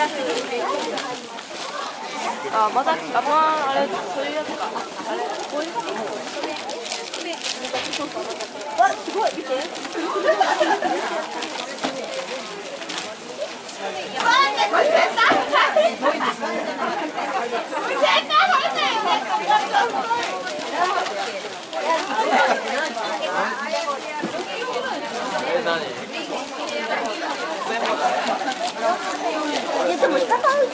あまたあまああれそういうやつか。あれこういう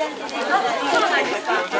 じゃないですか。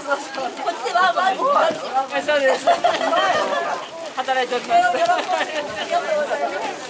そうそうう。こっちでワンワン。そうです。働いておます。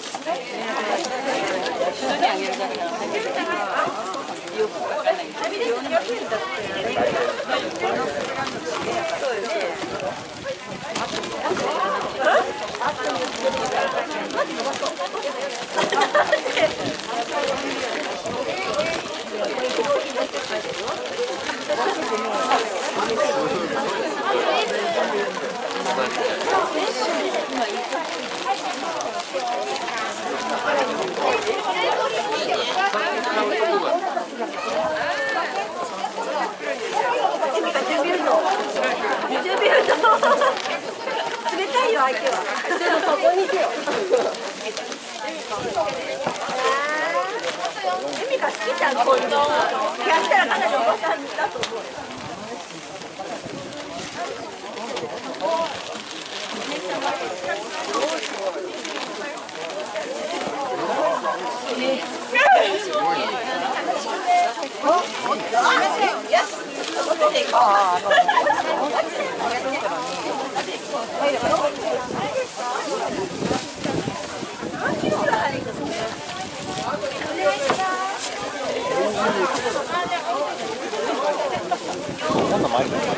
ああ、like it.